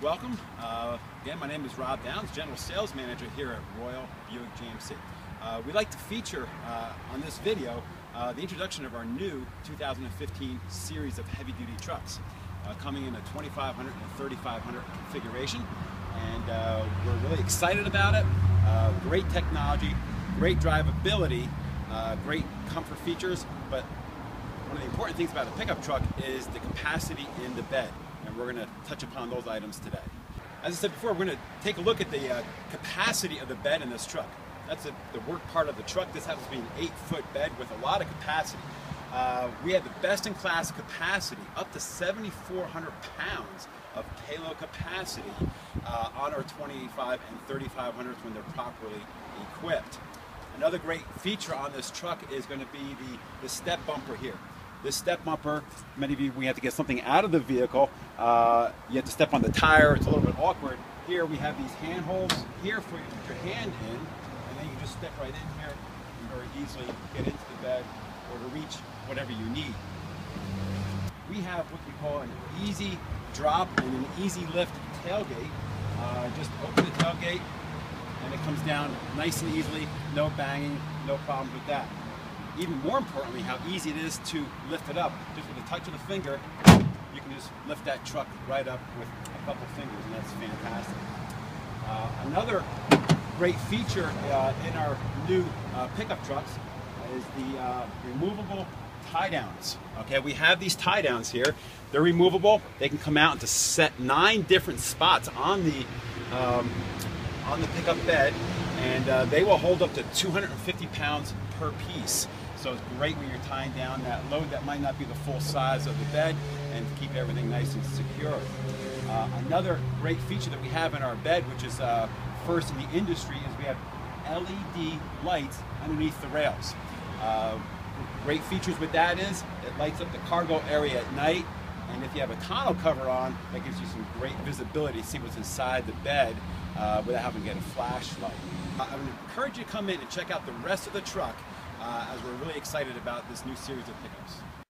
welcome. Uh, again, my name is Rob Downs, General Sales Manager here at Royal Buick GMC. Uh, we'd like to feature uh, on this video uh, the introduction of our new 2015 series of heavy-duty trucks, uh, coming in a 2500 and 3500 configuration, and uh, we're really excited about it. Great technology, great drivability, great comfort features, but one of the important things about a pickup truck is the capacity in the bed, we're going to touch upon those items today. As I said before, we're going to take a look at the uh, capacity of the bed in this truck. That's a, the work part of the truck. This happens to be an eight-foot bed with a lot of capacity. Uh, we have the best-in-class capacity, up to 7,400 pounds of payload capacity uh, on our 25 and 3500s when they're properly equipped. Another great feature on this truck is going to be the, the step bumper here. This step bumper, many of you, we have to get something out of the vehicle. Uh, you have to step on the tire, it's a little bit awkward. Here we have these handholds here for you to put your hand in, and then you just step right in here and very easily get into the bed or to reach whatever you need. We have what we call an easy drop and an easy lift tailgate. Uh, just open the tailgate and it comes down nice and easily, no banging, no problems with that even more importantly, how easy it is to lift it up. Just with a touch of the finger, you can just lift that truck right up with a couple fingers, and that's fantastic. Uh, another great feature uh, in our new uh, pickup trucks is the uh, removable tie downs. Okay, we have these tie downs here. They're removable. They can come out into set nine different spots on the um, on the pickup bed, and uh, they will hold up to 250 pounds per piece. So it's great when you're tying down that load that might not be the full size of the bed and keep everything nice and secure. Uh, another great feature that we have in our bed, which is uh, first in the industry, is we have LED lights underneath the rails. Uh, great features with that is it lights up the cargo area at night and if you have a tonneau cover on, that gives you some great visibility to see what's inside the bed uh, without having to get a flashlight. I would encourage you to come in and check out the rest of the truck uh, as we're really excited about this new series of pickups.